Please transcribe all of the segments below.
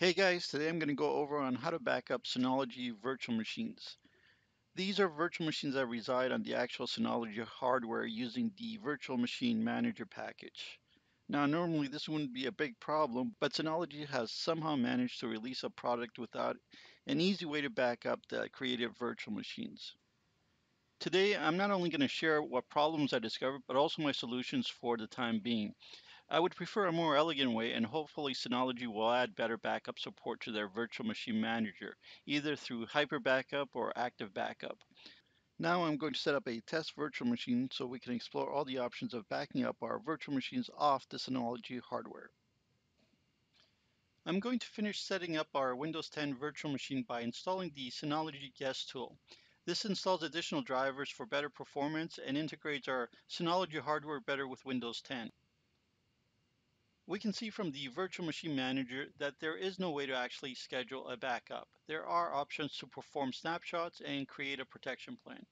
Hey guys, today I'm going to go over on how to back up Synology virtual machines. These are virtual machines that reside on the actual Synology hardware using the Virtual Machine Manager package. Now normally this wouldn't be a big problem, but Synology has somehow managed to release a product without an easy way to back up the created virtual machines. Today I'm not only going to share what problems I discovered, but also my solutions for the time being. I would prefer a more elegant way and hopefully Synology will add better backup support to their virtual machine manager, either through Hyper Backup or Active Backup. Now I'm going to set up a test virtual machine so we can explore all the options of backing up our virtual machines off the Synology hardware. I'm going to finish setting up our Windows 10 virtual machine by installing the Synology Guest tool. This installs additional drivers for better performance and integrates our Synology hardware better with Windows 10. We can see from the Virtual Machine Manager that there is no way to actually schedule a backup. There are options to perform snapshots and create a protection plan.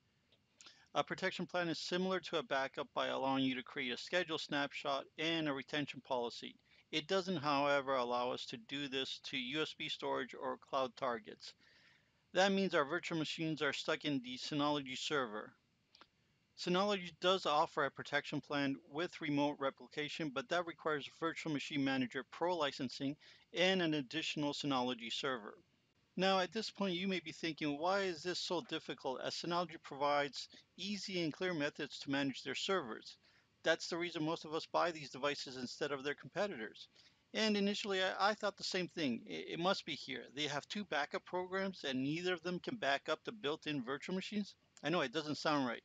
A protection plan is similar to a backup by allowing you to create a schedule snapshot and a retention policy. It doesn't, however, allow us to do this to USB storage or cloud targets. That means our virtual machines are stuck in the Synology server. Synology does offer a protection plan with remote replication, but that requires Virtual Machine Manager Pro licensing and an additional Synology server. Now, at this point, you may be thinking, why is this so difficult as Synology provides easy and clear methods to manage their servers? That's the reason most of us buy these devices instead of their competitors. And initially, I, I thought the same thing. It, it must be here. They have two backup programs and neither of them can back up the built-in virtual machines? I know it doesn't sound right.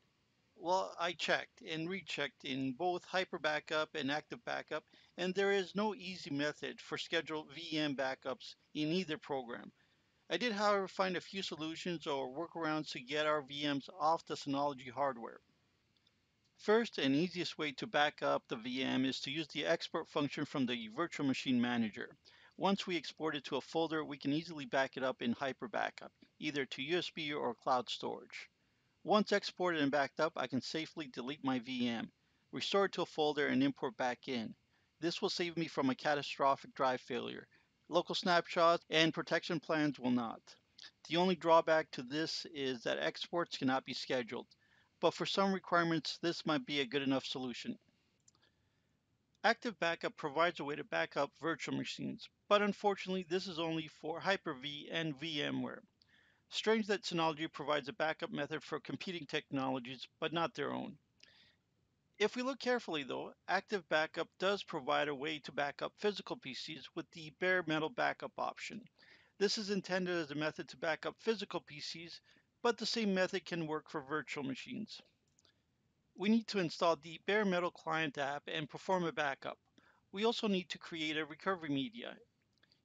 Well, I checked and rechecked in both Hyper Backup and Active Backup, and there is no easy method for scheduled VM backups in either program. I did, however, find a few solutions or workarounds to get our VMs off the Synology hardware. First and easiest way to back up the VM is to use the export function from the Virtual Machine Manager. Once we export it to a folder, we can easily back it up in Hyper Backup, either to USB or cloud storage. Once exported and backed up, I can safely delete my VM, restore it to a folder, and import back in. This will save me from a catastrophic drive failure. Local snapshots and protection plans will not. The only drawback to this is that exports cannot be scheduled, but for some requirements, this might be a good enough solution. Active Backup provides a way to back up virtual machines, but unfortunately, this is only for Hyper-V and VMware. Strange that Synology provides a backup method for competing technologies, but not their own. If we look carefully though, Active Backup does provide a way to back up physical PCs with the bare metal backup option. This is intended as a method to back up physical PCs, but the same method can work for virtual machines. We need to install the bare metal client app and perform a backup. We also need to create a recovery media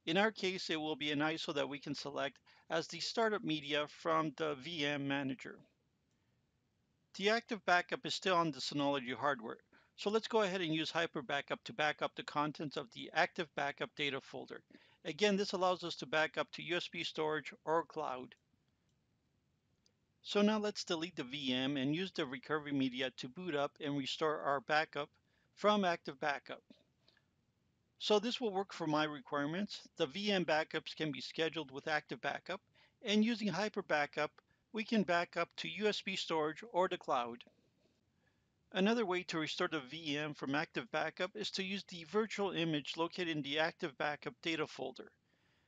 in our case, it will be an ISO that we can select as the startup media from the VM manager. The active backup is still on the Synology hardware, so let's go ahead and use Hyper Backup to back up the contents of the active backup data folder. Again, this allows us to back up to USB storage or cloud. So now let's delete the VM and use the recovery media to boot up and restore our backup from active backup. So this will work for my requirements. The VM backups can be scheduled with Active Backup, and using Hyper Backup, we can back up to USB storage or the cloud. Another way to restore the VM from Active Backup is to use the virtual image located in the Active Backup data folder.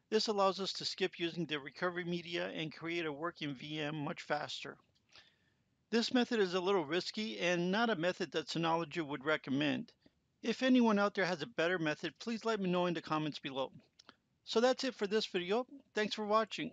This allows us to skip using the recovery media and create a working VM much faster. This method is a little risky and not a method that Synology would recommend. If anyone out there has a better method, please let me know in the comments below. So that's it for this video. Thanks for watching.